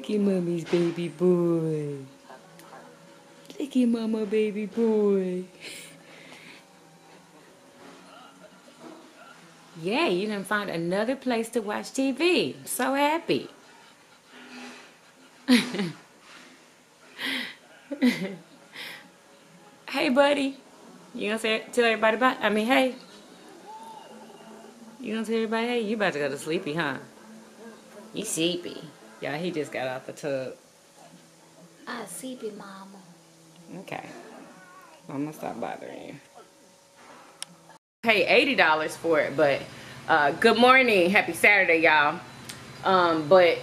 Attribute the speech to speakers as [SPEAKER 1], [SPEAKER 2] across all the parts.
[SPEAKER 1] At mommy's baby boy. At mama baby boy. Yeah, you done find another place to watch TV. I'm so happy. hey, buddy. You gonna say tell everybody about? I mean, hey. You gonna tell everybody? Hey, you about to go to sleepy, huh? You sleepy. Yeah, he just got out the tub.
[SPEAKER 2] I sleepy, mama.
[SPEAKER 1] Okay. I'm gonna stop bothering you. Pay eighty dollars for it, but uh, good morning, happy Saturday, y'all. Um, but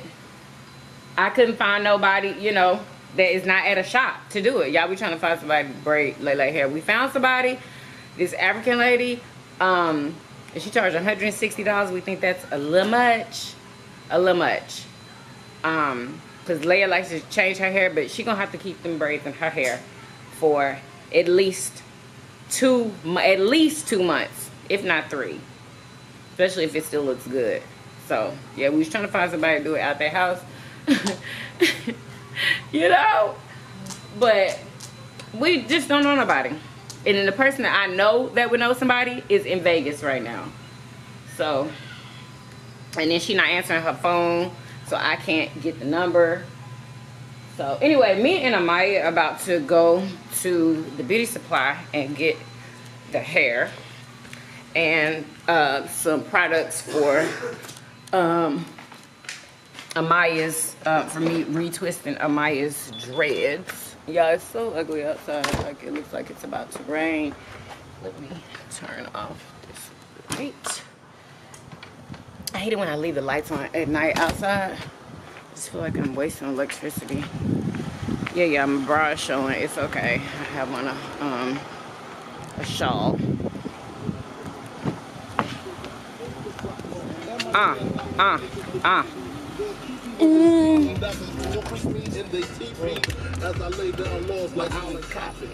[SPEAKER 1] I couldn't find nobody, you know, that is not at a shop to do it. Y'all, we trying to find somebody to braid Lele hair. We found somebody, this African lady, um, and she charged $160. We think that's a little much, a little much. Um, cause Leia likes to change her hair, but she gonna have to keep them braids in her hair for at least two, at least two months, if not three. Especially if it still looks good. So, yeah, we was trying to find somebody to do it out their house. you know? But we just don't know nobody. And then the person that I know that would know somebody is in Vegas right now. So, and then she not answering her phone, so I can't get the number. So anyway, me and Amaya about to go to the beauty supply and get the hair and uh, some products for um, Amaya's, uh, for me retwisting Amaya's dreads. Yeah, it's so ugly outside. Like it looks like it's about to rain. Let me turn off this light. I hate it when I leave the lights on at night outside. I just feel like I'm wasting electricity. Yeah, yeah, my bra is showing. It's okay. I have on a, um, a shawl. Ah, ah, ah. Mm.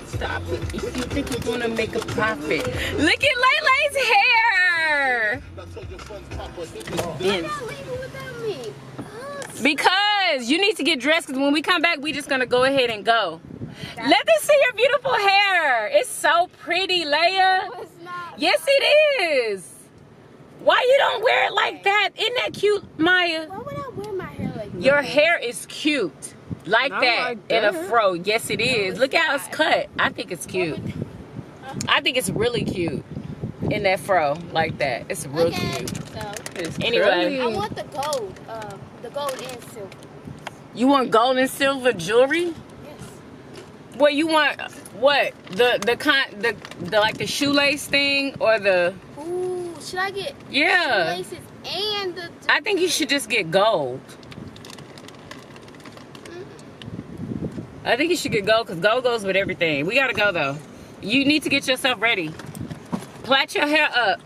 [SPEAKER 1] Stop it. If you think you're gonna make a profit. Look at Laylay's hair! Because you need to get dressed because when we come back, we're just gonna go ahead and go. Let them see your beautiful hair. It's so pretty, Leia. Yes, it is. Why you don't wear it like that? Isn't that cute, Maya?
[SPEAKER 2] Why would I wear my hair like that?
[SPEAKER 1] Your hair is cute. Like
[SPEAKER 3] Not
[SPEAKER 1] that,
[SPEAKER 3] like
[SPEAKER 1] in a fro. Yes, it is. Look how it's cut. I think it's cute. I think it's really cute in that fro like that. It's real
[SPEAKER 2] Okay,
[SPEAKER 1] cute.
[SPEAKER 2] so
[SPEAKER 3] It's
[SPEAKER 1] Anyway.
[SPEAKER 3] curly.
[SPEAKER 2] I want the gold, um, the gold and silver.
[SPEAKER 1] You want gold and silver jewelry?
[SPEAKER 2] Yes.
[SPEAKER 1] What you want? What the the con the, the like the shoelace thing or the
[SPEAKER 2] Ooh, should I get
[SPEAKER 1] yeah?
[SPEAKER 2] laces and the?
[SPEAKER 1] I think you should just get gold. I think you should get go because go goes with everything. We gotta go though. You need to get yourself ready. Plait your hair up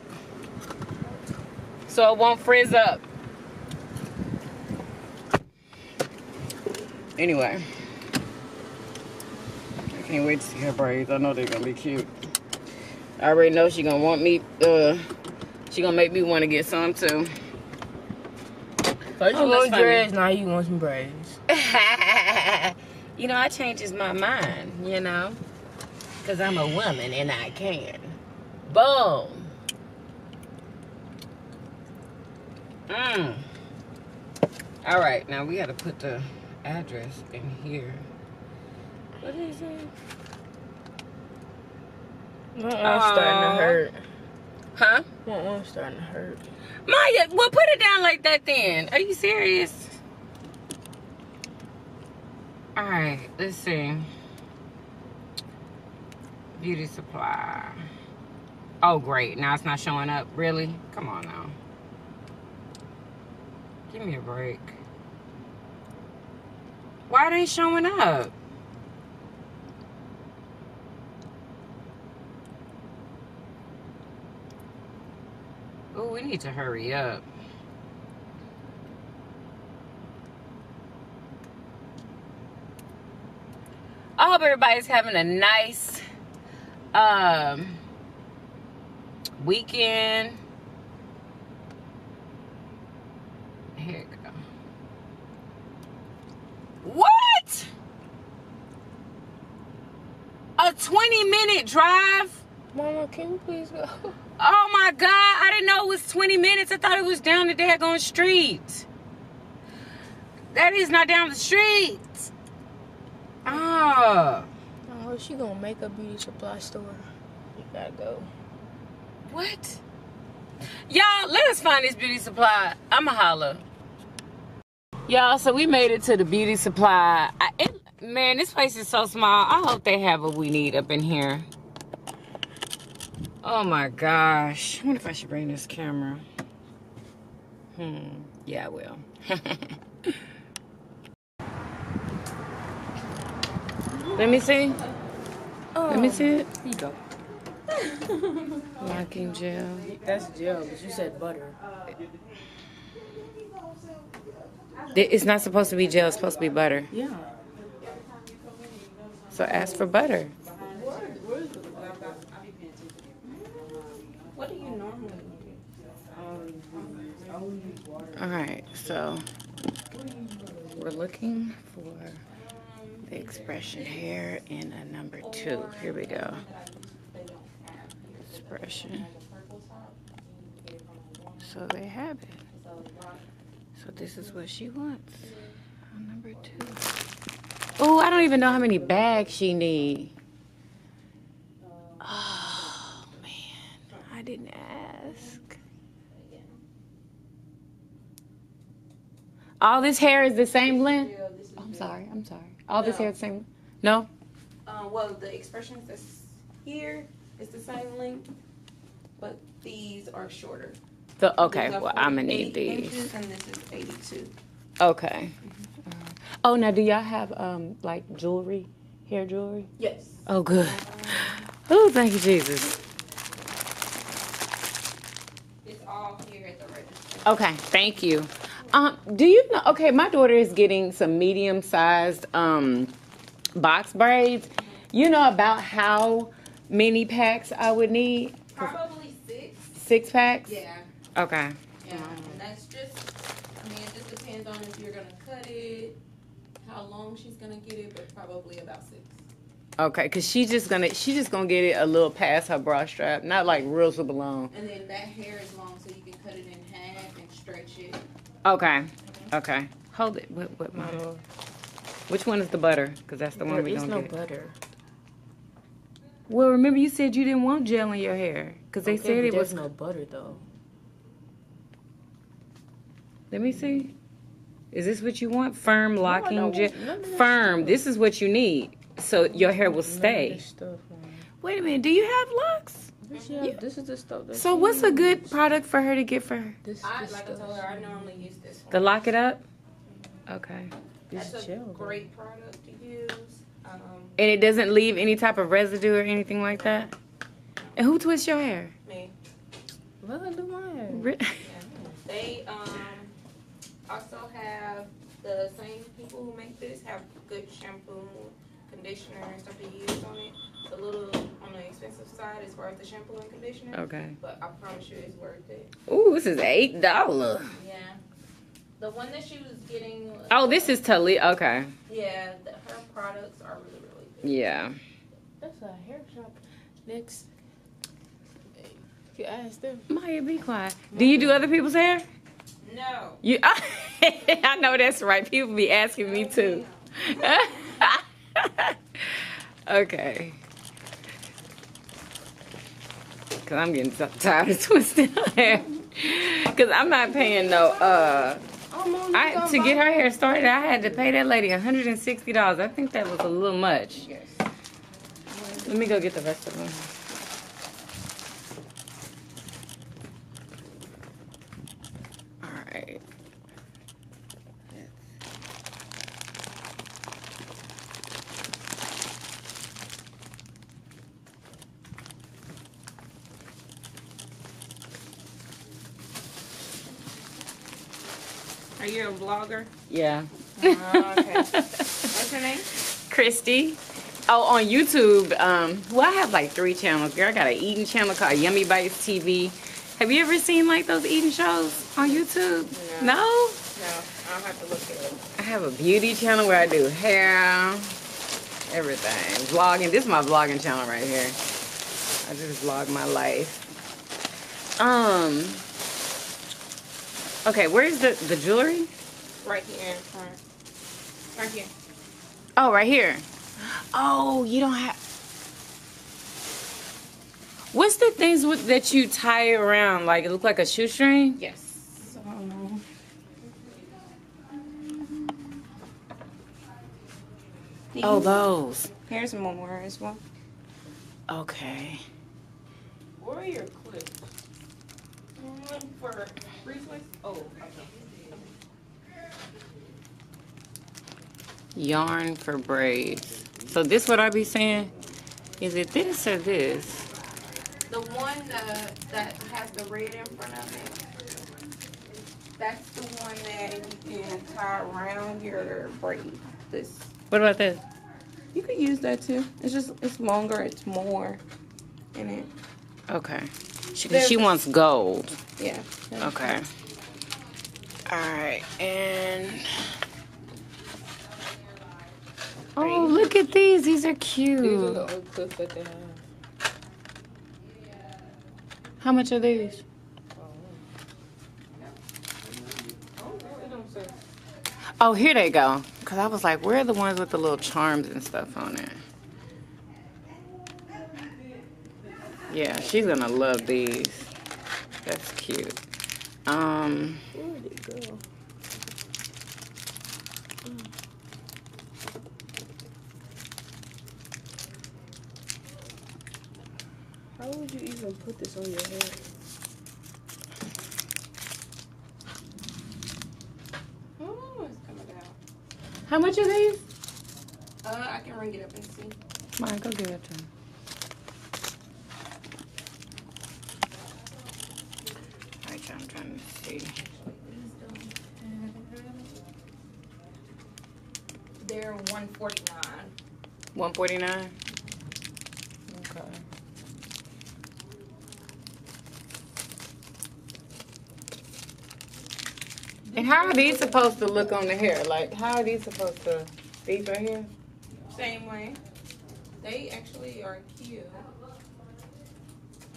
[SPEAKER 1] so it won't frizz up. Anyway, I can't wait to see her braids. I know they're gonna be cute. I already know she gonna want me. Uh, she gonna make me want to get some too.
[SPEAKER 3] First you
[SPEAKER 1] Oh,
[SPEAKER 3] want
[SPEAKER 1] funny.
[SPEAKER 3] dreads, now you want some braids.
[SPEAKER 1] you know, I changes my mind, you know, because I'm a woman and I can. Boom. Mm. All right, now we got to put the address in here. What is it?
[SPEAKER 3] My arm's starting to hurt.
[SPEAKER 1] Huh?
[SPEAKER 3] My arm's starting to hurt.
[SPEAKER 1] Maya, well, put it down like that then. Are you serious? All right, let's see. Beauty supply. Oh, great. Now it's not showing up. Really? Come on now. Give me a break. Why it ain't showing up? Oh, we need to hurry up. I hope everybody's having a nice um, weekend. Here you go. What? A 20 minute drive?
[SPEAKER 3] Mama, can you please go?
[SPEAKER 1] Oh my God, I didn't know it was 20 minutes. I thought it was down the daggone street. That is not down the street. Oh.
[SPEAKER 3] Oh, she gonna make a beauty supply store. You gotta go.
[SPEAKER 1] What? Y'all, let us find this beauty supply. I'ma holla. Y'all, so we made it to the beauty supply. I, it, man, this place is so small. I hope they have what we need up in here. Oh my gosh. I wonder if I should bring this camera. Hmm. Yeah, I will. Let me see. Oh, Let me see it.
[SPEAKER 3] Here you go.
[SPEAKER 1] Locking gel.
[SPEAKER 3] That's gel, but you said butter.
[SPEAKER 1] It's not supposed to be gel. It's supposed to be butter.
[SPEAKER 3] Yeah.
[SPEAKER 1] So ask for butter.
[SPEAKER 3] What do you normally
[SPEAKER 1] All right. So we're looking for the expression hair in a number two. Here we go. Expression. So they have it. So this is what she wants. Number two. Oh, I don't even know how many bags she need. Oh man, I didn't ask. All this hair is the same length. I'm sorry. I'm sorry. All this
[SPEAKER 4] No.
[SPEAKER 1] hair the same. No.
[SPEAKER 4] Uh, well, the expressions that's here is the same length, but these are shorter.
[SPEAKER 1] The okay. Well, I'm gonna need these.
[SPEAKER 4] inches, and this is 82.
[SPEAKER 1] Okay. Uh, Oh, now do y'all have um like jewelry, hair jewelry?
[SPEAKER 4] Yes.
[SPEAKER 1] Oh, good. Oh, thank you, Jesus.
[SPEAKER 4] It's all here at the register.
[SPEAKER 1] Okay, thank you. Um, do you know? Okay, my daughter is getting some medium-sized um box braids. You know about how many packs I would need?
[SPEAKER 4] Probably six.
[SPEAKER 1] Six packs.
[SPEAKER 4] Yeah.
[SPEAKER 1] Okay.
[SPEAKER 4] Yeah. And that's just, I mean, it just depends on if you're gonna cut it, how long she's gonna get it, but probably about six.
[SPEAKER 1] Okay, cause she's just gonna she's just gonna get it a little past her bra strap, not like real super long.
[SPEAKER 4] And then that hair is long, so you can cut it in half and stretch it.
[SPEAKER 1] Okay. Okay. Hold it. What, what my, mm-hmm. which one is the butter? Cause that's the one
[SPEAKER 3] There
[SPEAKER 1] we
[SPEAKER 3] is
[SPEAKER 1] gonna
[SPEAKER 3] no
[SPEAKER 1] get.
[SPEAKER 3] butter.
[SPEAKER 1] Well, remember you said you didn't want gel in your hair, cause they
[SPEAKER 3] Okay,
[SPEAKER 1] said it
[SPEAKER 3] there's
[SPEAKER 1] was.
[SPEAKER 3] no butter though.
[SPEAKER 1] Let me see. Is this what you want? Firm locking
[SPEAKER 3] don't
[SPEAKER 1] gel.
[SPEAKER 3] want none of that
[SPEAKER 1] Firm. This is what you need, so your hair will stay.
[SPEAKER 3] this stuff, man.
[SPEAKER 1] Wait a minute. Do you have locks?
[SPEAKER 3] This, yeah, this is the stuff. that
[SPEAKER 1] So
[SPEAKER 3] she
[SPEAKER 1] what's a good product for her to get for her?
[SPEAKER 3] This,
[SPEAKER 4] I,
[SPEAKER 3] this
[SPEAKER 4] like I
[SPEAKER 3] stuff.
[SPEAKER 4] told her, I normally use this one.
[SPEAKER 1] To lock it up. Okay.
[SPEAKER 3] This
[SPEAKER 4] That's a
[SPEAKER 3] gel. though.
[SPEAKER 4] great product to use. Um,
[SPEAKER 1] And it doesn't leave any type of residue or anything like that. And who twists your hair?
[SPEAKER 4] me.
[SPEAKER 3] Let her do my hair.
[SPEAKER 1] Re-
[SPEAKER 4] They um also have the same people who make this have good shampoo, conditioner, and stuff to use on it. It's a little on the expensive side as far as the shampoo and conditioner,
[SPEAKER 1] Okay.
[SPEAKER 4] but I promise you it's worth it.
[SPEAKER 1] Ooh, this is eight dollar.
[SPEAKER 4] Yeah. The one that she was getting. was-
[SPEAKER 1] Oh, this is Taliah. Okay.
[SPEAKER 4] Yeah, the, her products are really really good.
[SPEAKER 1] Yeah.
[SPEAKER 3] That's a hair shop. Next. You asked them.
[SPEAKER 1] Maya, be quiet. Do you do other people's hair?
[SPEAKER 4] No.
[SPEAKER 1] You. I know that's right. People be asking me too. okay. Cause I'm getting so tired of twisting her hair. Cause I'm not paying no. Uh, I to get her hair started, I had to pay that lady 160 dollars. I think that was a little much. Let me go get the rest of them. All right.
[SPEAKER 4] Are you a vlogger?
[SPEAKER 1] Yeah.
[SPEAKER 4] Oh, okay. What's her name?
[SPEAKER 1] Christy. Oh, on YouTube. Um, well, I have like three channels. Girl, I got an eating channel called Yummy Bites TV. Have you ever seen like those eating shows on YouTube? No.
[SPEAKER 4] No, I'll have to look it.
[SPEAKER 1] I have a beauty channel where I do hair. everything. Vlogging. This is my vlogging channel right here. I just vlog my life. Um. Okay, where's the the jewelry?
[SPEAKER 4] Right here in front. Right here.
[SPEAKER 1] Oh, right here. Oh, you don't have. What's the things with, that you tie around? Like it look like a shoestring?
[SPEAKER 4] Yes. Um,
[SPEAKER 1] Oh, those.
[SPEAKER 4] Here's more as well.
[SPEAKER 1] Okay.
[SPEAKER 4] Where are your clips? For Oh, okay.
[SPEAKER 1] Yarn for braids. So this what I be saying? Is it this or this?
[SPEAKER 4] The one that, that has the red in front of it, that's the one that you can tie around your braid. This
[SPEAKER 1] What about this?
[SPEAKER 4] you could use that too. It's just it's longer. It's more in it.
[SPEAKER 1] Okay. She, she wants gold.
[SPEAKER 4] Yeah.
[SPEAKER 1] Okay. All right, and oh, look at these. These are
[SPEAKER 3] These are
[SPEAKER 1] cute.
[SPEAKER 3] the old clips that they have.
[SPEAKER 1] How much are these?
[SPEAKER 3] Oh, it don't say.
[SPEAKER 1] Oh, here they go. Cause I was like, where are the ones with the little charms and stuff on it? Yeah, she's gonna love these. That's cute. Um,
[SPEAKER 3] Where did it go? How would you even put this on your head?
[SPEAKER 4] Oh, it's coming out.
[SPEAKER 1] how much are these?
[SPEAKER 4] Uh, I can ring it up and see.
[SPEAKER 1] Mine, go give it to him. Alright, y'all, I'm trying to see.
[SPEAKER 4] They're one forty nine.
[SPEAKER 1] One forty nine. Okay. And how are these supposed to look on the hair? Like, how are these supposed to? These right here.
[SPEAKER 4] Same way. They actually are cute.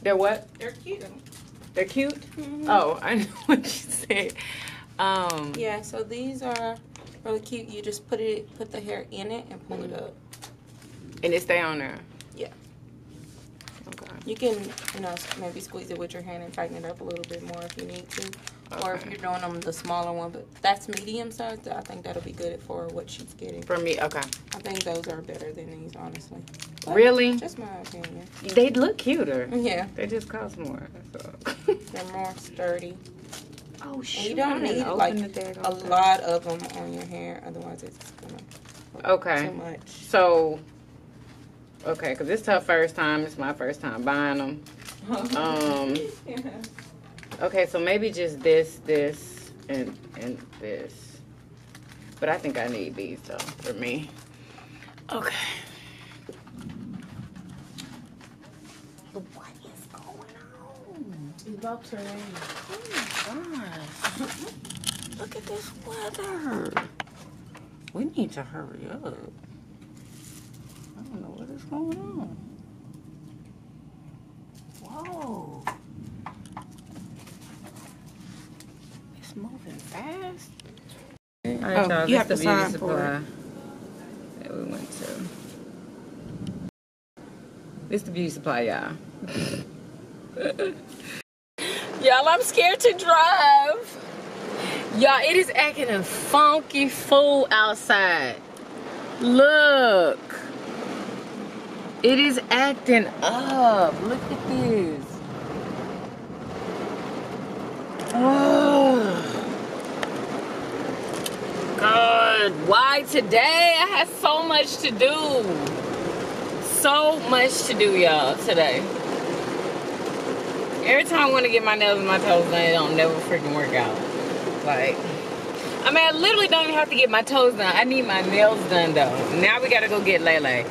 [SPEAKER 1] They're what?
[SPEAKER 4] They're cute.
[SPEAKER 1] They're cute. Oh, I know what you said. Um.
[SPEAKER 4] Yeah, so these are really cute. You just put it, put the hair in it, and pull it up.
[SPEAKER 1] And it stay on there.
[SPEAKER 4] Yeah.
[SPEAKER 1] Okay.
[SPEAKER 4] You can, you know, maybe squeeze it with your hand and tighten it up a little bit more if you need to. Or if you're doing them the smaller one, but that's medium size. I think that'll be good for what she's getting.
[SPEAKER 1] For me, okay.
[SPEAKER 4] I think those are better than these, honestly. But
[SPEAKER 1] Really?
[SPEAKER 4] Just my opinion.
[SPEAKER 1] They look cuter.
[SPEAKER 4] Yeah,
[SPEAKER 1] They just cost more. So.
[SPEAKER 4] they're more sturdy.
[SPEAKER 1] oh
[SPEAKER 4] And
[SPEAKER 1] shoot!
[SPEAKER 4] you don't need like a
[SPEAKER 1] don't
[SPEAKER 4] lot of them on your hair, otherwise it's gonna look
[SPEAKER 1] Okay.
[SPEAKER 4] too much.
[SPEAKER 1] So, okay, because it's her first time. It's my first time buying them. Um, okay, so maybe just this, this, and and this. But I think I need these though for me. Okay. What is going on?
[SPEAKER 3] It's about to rain.
[SPEAKER 1] Oh my gosh. Look at this weather. We need to hurry up. I don't know what is going on. Fast. All right,
[SPEAKER 4] Oh,
[SPEAKER 1] y'all,
[SPEAKER 4] you have
[SPEAKER 1] the
[SPEAKER 4] to
[SPEAKER 1] beauty
[SPEAKER 4] sign for
[SPEAKER 1] supply
[SPEAKER 4] it.
[SPEAKER 1] that we went to. This the beauty supply, y'all. y'all, I'm scared to drive. Y'all, it is acting a funky fool outside. Look. It is acting up. Look at this. Oh. Why today? I had so much to do. So much to do, y'all, today. Every time I want to get my nails and my toes done, it don't never freaking work out. Like, I mean, I literally don't even have to get my toes done. I need my nails done, though. Now we got to go get Lele.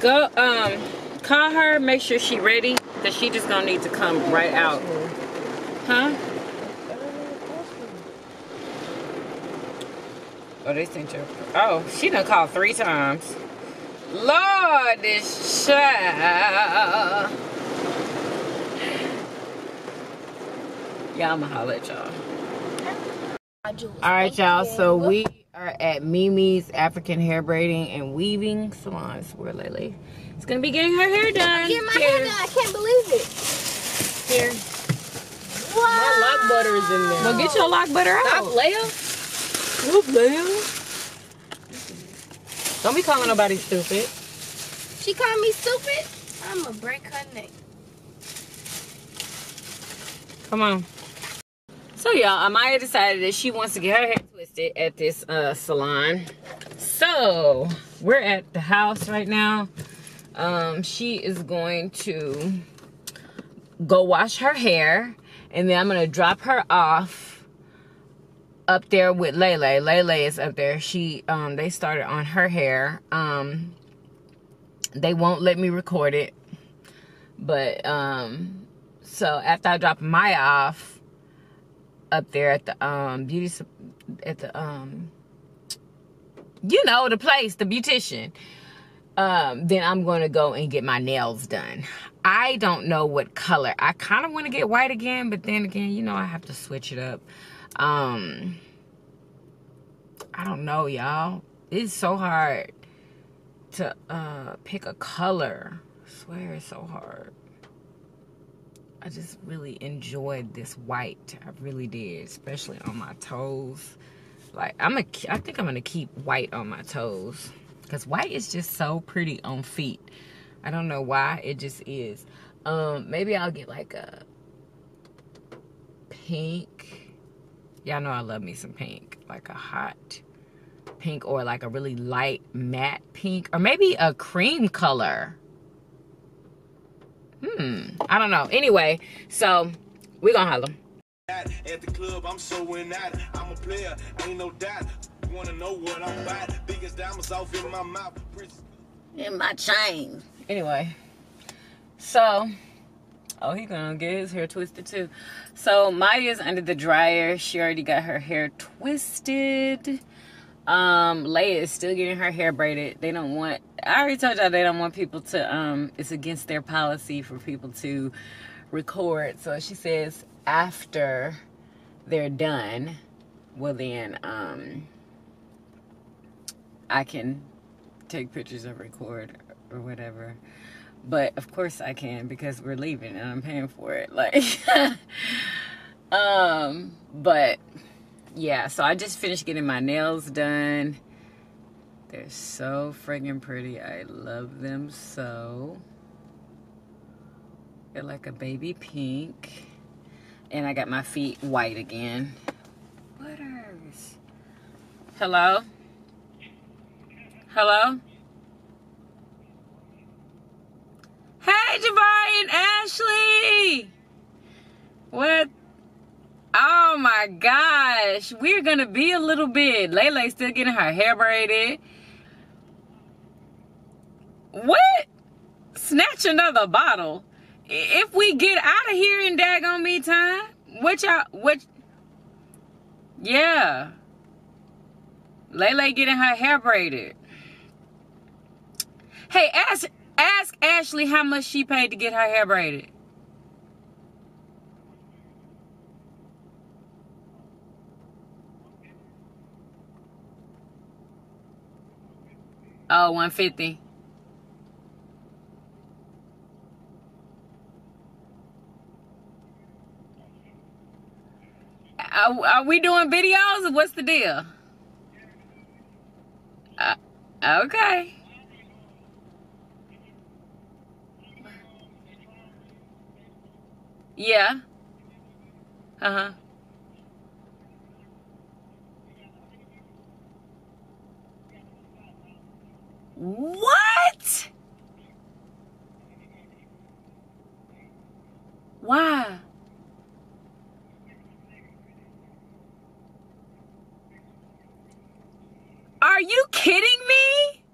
[SPEAKER 1] Go, um, call her, make sure she ready, because she just gonna need to come right out. Huh? Oh, they sent you. Oh, she done called three times. Lord, this child. Yeah, I'ma holler at y'all.
[SPEAKER 2] I do.
[SPEAKER 1] All right, y'all. So we are at Mimi's African Hair Braiding and Weaving Salon. This is where Lele is gonna be getting her hair done.
[SPEAKER 2] Get my hair done. I can't believe it.
[SPEAKER 1] Here.
[SPEAKER 2] Wow.
[SPEAKER 3] lock butter is in there.
[SPEAKER 1] Well, get your lock butter out.
[SPEAKER 3] Stop, Leia.
[SPEAKER 1] Stop, Leia. Don't be calling nobody stupid.
[SPEAKER 2] She called me stupid. I'm gonna break her neck.
[SPEAKER 1] Come on. So y'all, Amaya decided that she wants to get her hair twisted at this uh, salon. So we're at the house right now. Um, she is going to go wash her hair, and then I'm gonna drop her off up there with Lele. Lele is up there. She um they started on her hair. Um they won't let me record it. But um so after I drop Maya off up there at the um beauty at the um you know the place, the beautician. Um, then I'm going to go and get my nails done. I don't know what color. I kind of want to get white again, but then again, you know, I have to switch it up. Um, I don't know, y'all. It's so hard to uh pick a color. I swear it's so hard. I just really enjoyed this white. I really did, especially on my toes. Like I'm a, I think I'm gonna keep white on my toes because white is just so pretty on feet. I don't know why, it just is. Um, maybe I'll get like a pink. Y'all know I love me some pink, like a hot pink or like a really light matte pink or maybe a cream color. Hmm, I don't know. Anyway, so we gonna holler.
[SPEAKER 5] At the club, I'm so in that. I'm a player, ain't no doubt. Wanna know what I'm about? Biggest diamonds off in my mouth.
[SPEAKER 1] in my chain. Anyway, so oh, he gonna get his hair twisted too. So Maya's under the dryer. She already got her hair twisted. Um, Leia is still getting her hair braided. They don't want. I already told y'all they don't want people to. Um, it's against their policy for people to record. So she says after they're done, well then um, I can take pictures or record or whatever. But of course I can because we're leaving and I'm paying for it. Like um but yeah, so I just finished getting my nails done. They're so friggin' pretty. I love them so. They're like a baby pink. And I got my feet white again. Butters. Hello? Hello? Hey, Javari and Ashleigh! What? Oh my gosh. We're gonna be a little bit. Laylay's still getting her hair braided. What? Snatch another bottle. If we get out of here in daggone me time, what y'all, what? Yeah. Laylay getting her hair braided. Hey, ask ask Ashleigh how much she paid to get her hair braided. Oh, 150. Are, are we doing videos what's the deal? Uh, okay. Yeah. Uh huh. What? Why? Are you kidding me?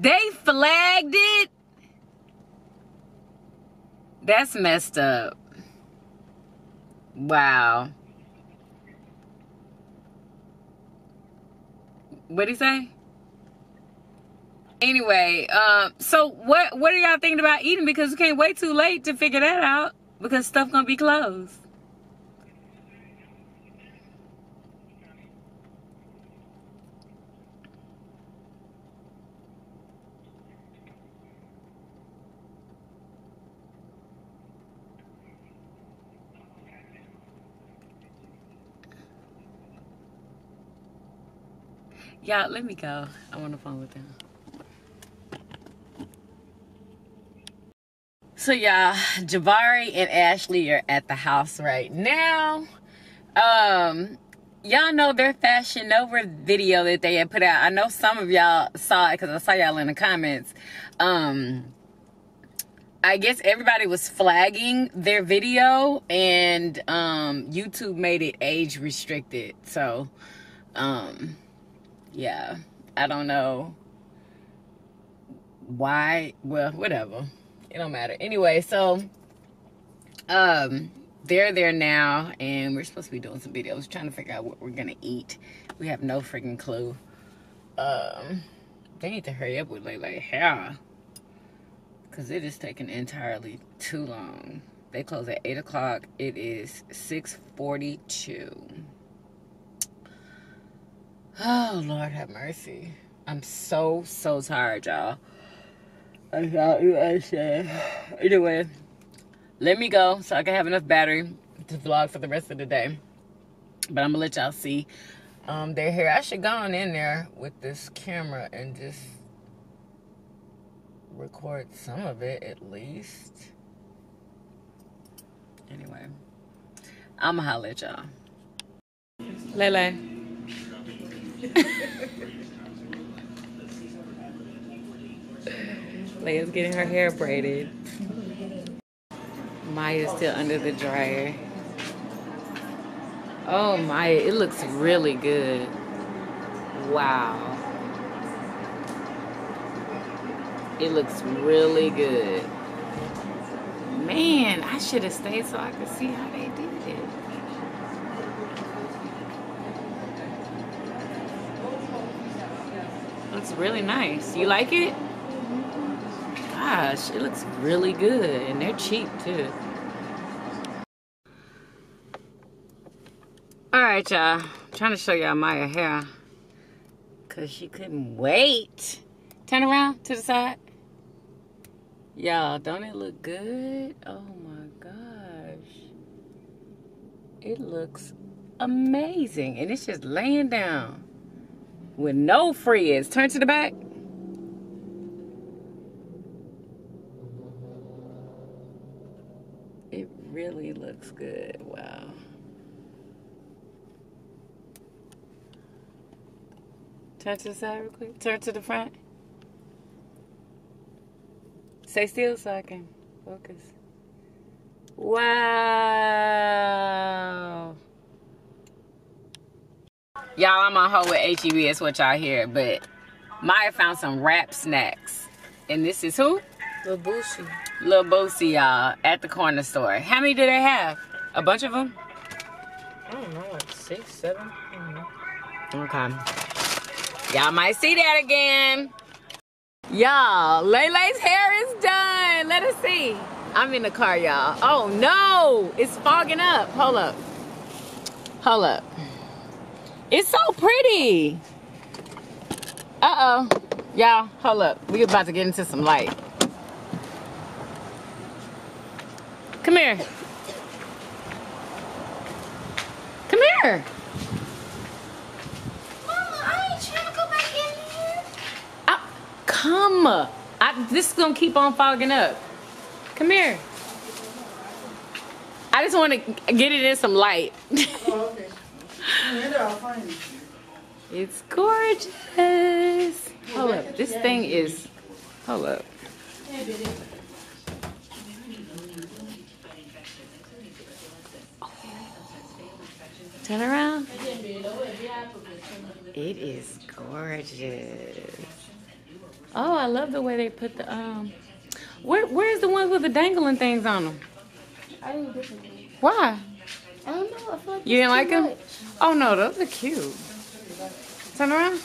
[SPEAKER 1] They flagged it? That's messed up. Wow. What'd he say? Anyway, um, so what what are y'all thinking about eating? Because we can't wait too late to figure that out because stuff gonna be closed. Y'all, let me go. On the phone with them. So y'all, Javari and Ashleigh are at the house right now. Um, y'all know their Fashion Nova video that they had put out. I know some of y'all saw it because I saw y'all in the comments. Um, I guess everybody was flagging their video and um, YouTube made it age restricted. So, um, yeah, I don't know why. Well, whatever. It don't matter. Anyway, so um they're there now and we're supposed to be doing some videos trying to figure out what we're gonna eat. We have no freaking clue. Um they need to hurry up with like hair. Cause it is taking entirely too long. They close at eight o'clock. It is six forty two. Oh Lord have mercy. I'm so so tired, y'all. I thought you I said. Anyway, let me go so I can have enough battery to vlog for the rest of the day. But I'm gonna let y'all see um their hair. I should go on in there with this camera and just record some of it at least. Anyway, I'ma holler at y'all. Lele. Leia's getting her hair braided. Maya's still under the dryer. Oh Maya, it looks really good. Wow. It looks really good. Man, I should have stayed so I could see how they did it. Looks really nice. You like it? Gosh, it looks really good. And they're cheap too. Alright, y'all. Trying to show y'all Maya hair. Cause she couldn't wait. Turn around to the side. Y'all, don't it look good? Oh my gosh. It looks amazing. And it's just laying down with no frizz. Turn to the back. It really looks good. Wow. Turn to the side real quick. Turn to the front. Stay still so I can focus. Wow. Y'all, I'm on hold with HEB. That's what y'all hear. But Maya found some wrap snacks. And this is who?
[SPEAKER 3] Lil Boosie.
[SPEAKER 1] Lil Boosie, y'all, at the corner store. How many do they have? A bunch of them?
[SPEAKER 3] I don't know, like six, seven. I don't know.
[SPEAKER 1] Okay. Y'all might see that again. Y'all, Laylay's hair is done. Let us see. I'm in the car, y'all. Oh no, it's fogging up. Hold up. Hold up. It's so pretty. Uh-oh. Y'all, hold up. We about to get into some light. Come here. Come here.
[SPEAKER 2] Mama, I ain't trying to go back in here.
[SPEAKER 1] I, come. I, this is gonna keep on fogging up. Come here. I just want to get it in some light. Oh, it's gorgeous. Hold up. This thing is. Hold up. Turn around. It is gorgeous. Oh, I love the way they put the um. Where where's the ones with the dangling things on them?
[SPEAKER 2] I didn't get them.
[SPEAKER 1] Why?
[SPEAKER 2] I don't know. I feel like
[SPEAKER 1] You didn't like them?
[SPEAKER 2] much.
[SPEAKER 1] Oh no, those are cute. Turn around.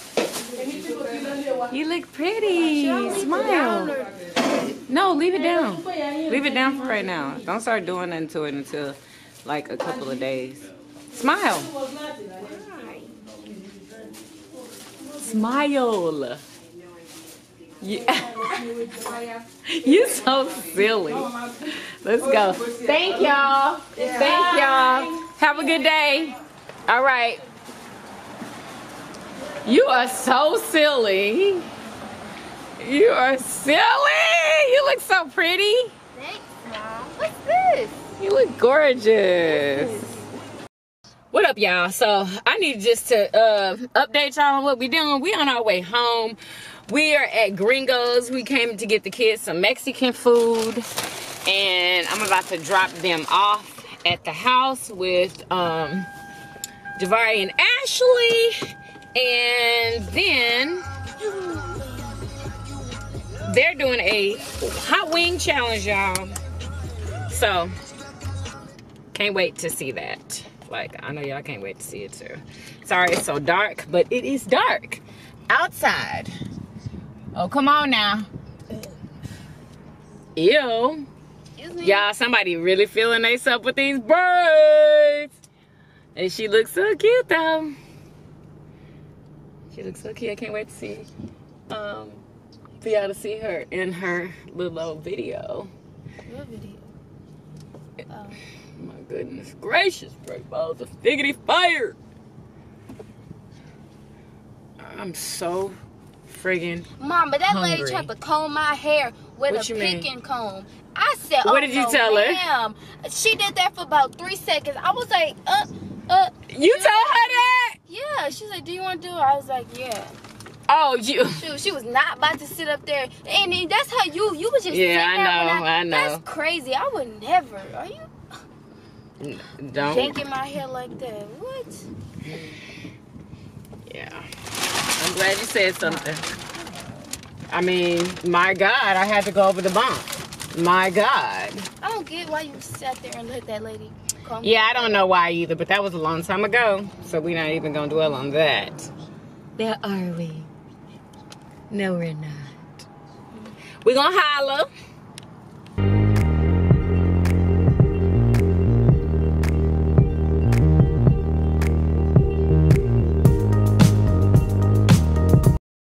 [SPEAKER 1] You look pretty. Smile. No, leave it down. Leave it down for right now. Don't start doing nothing to it until like a couple of days. Smile. Smile. Yeah. you so silly. Let's go. Thank y'all. Thank y'all. Have a good day. All right. You are so silly. You are silly. You look so pretty.
[SPEAKER 2] Thanks, Mom. What's this?
[SPEAKER 1] You look gorgeous. What up, y'all? So I need just to uh, update y'all on what we're doing. We on our way home. We are at Gringos. We came to get the kids some Mexican food, and I'm about to drop them off at the house with um, Javari and Ashleigh, and then they're doing a hot wing challenge, y'all. So can't wait to see that. Like, I know y'all can't wait to see it too. Sorry it's so dark, but it is dark outside. Oh, come on now. Ew. Y'all, somebody really feeling they up with these birds. And she looks so cute though. She looks so cute. I can't wait to see um for y'all to see her in her little old video.
[SPEAKER 2] What video? Oh.
[SPEAKER 1] My goodness gracious, great balls of diggity fire. I'm so friggin'
[SPEAKER 2] Mom, but that lady tried to comb my hair with
[SPEAKER 1] What
[SPEAKER 2] a
[SPEAKER 1] you mean?
[SPEAKER 2] picking comb. I said,
[SPEAKER 1] What
[SPEAKER 2] oh,
[SPEAKER 1] did you
[SPEAKER 2] no,
[SPEAKER 1] tell her?
[SPEAKER 2] ma'am. She did that for about three seconds. I was like, uh, uh.
[SPEAKER 1] You told her that?
[SPEAKER 2] Yeah, she's like, do you want to do it? I was like, yeah.
[SPEAKER 1] Oh, you.
[SPEAKER 2] Shoot, she was not about to sit up there. And then that's how you, you was just
[SPEAKER 1] Yeah, I know, I know.
[SPEAKER 2] That's crazy. I would never. Are you
[SPEAKER 1] Don't.
[SPEAKER 2] yanking my hair like that? What?
[SPEAKER 1] Yeah. I'm glad you said something. I mean, my God, I had to go over the bump. My God.
[SPEAKER 2] I don't get why you sat there and let that lady
[SPEAKER 1] Yeah, I don't know why either, but that was a long time ago. So we're not even gonna dwell on that. There are we? No, we're not. We're gonna holler.